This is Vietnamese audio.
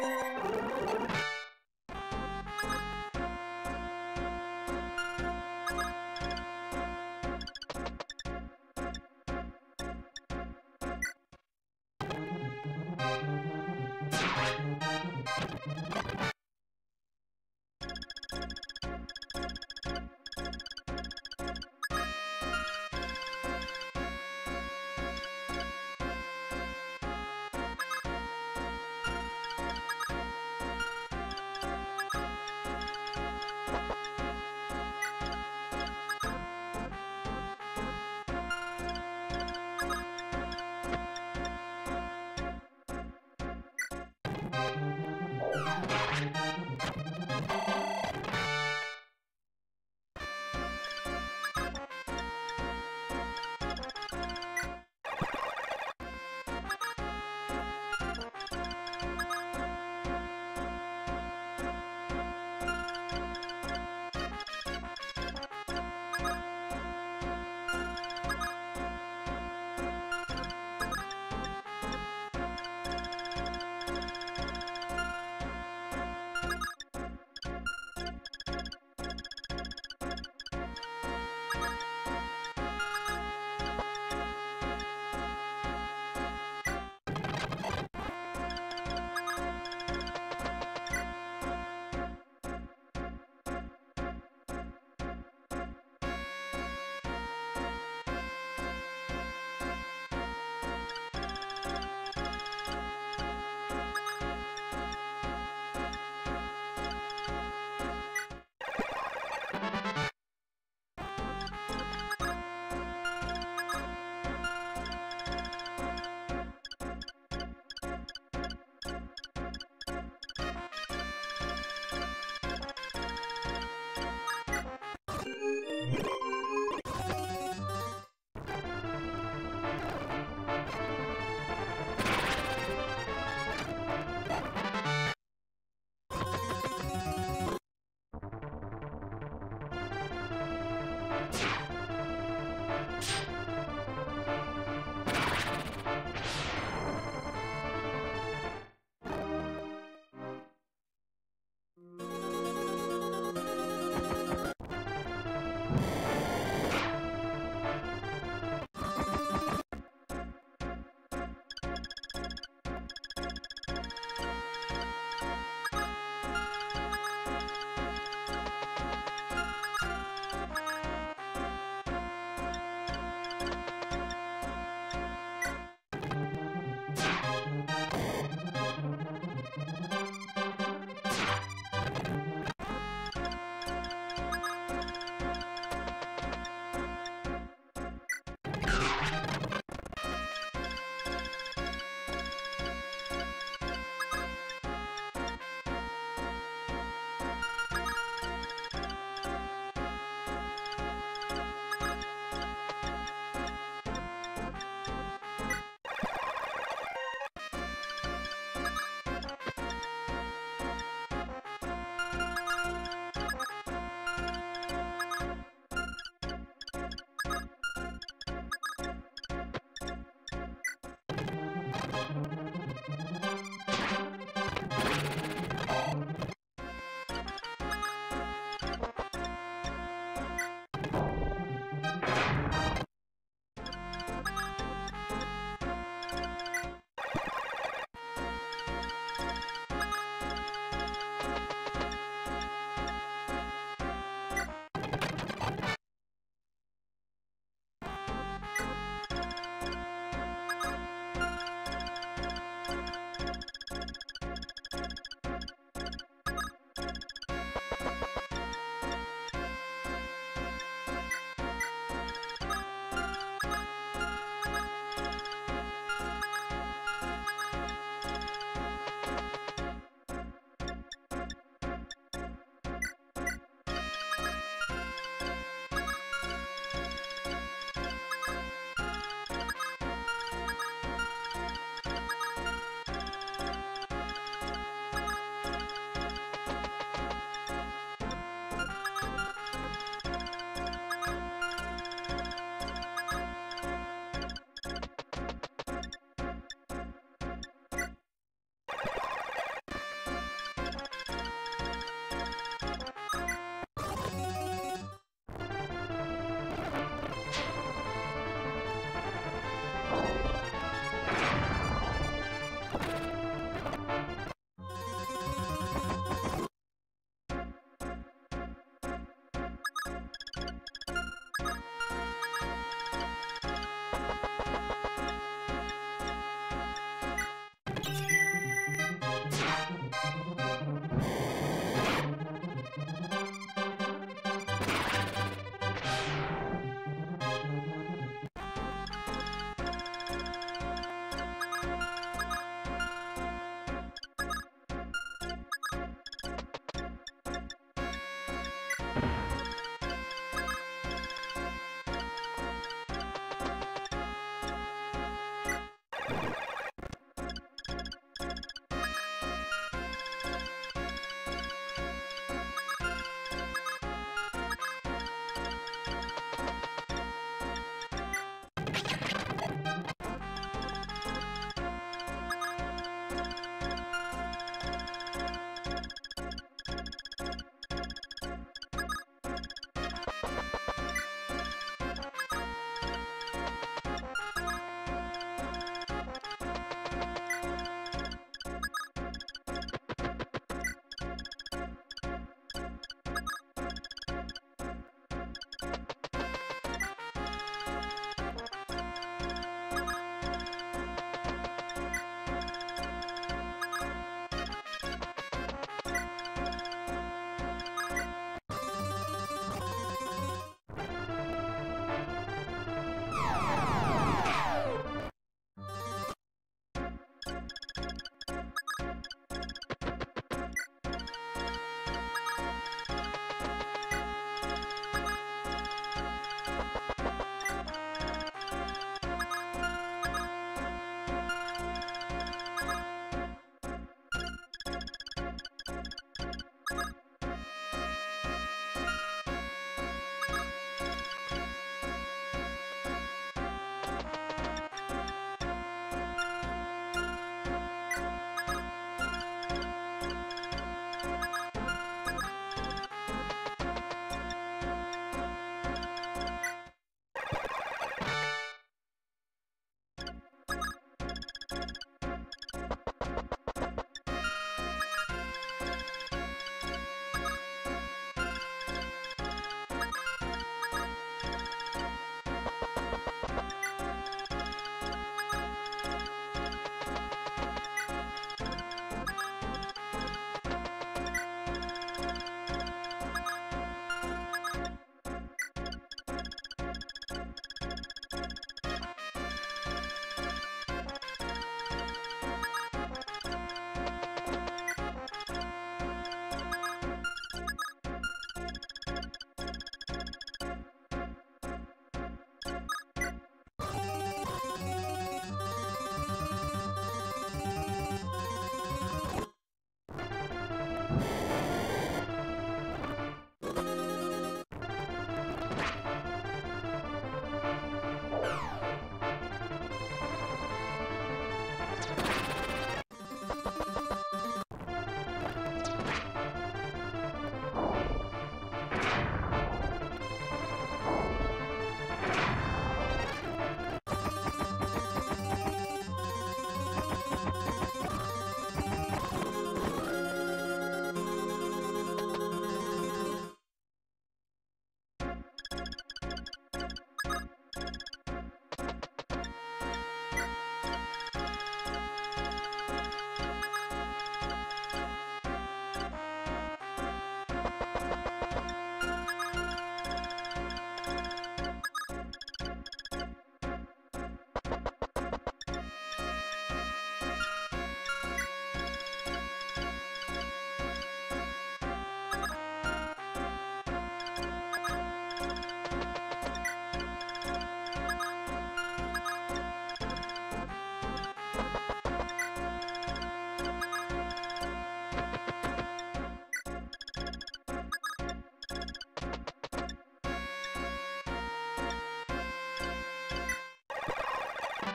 you.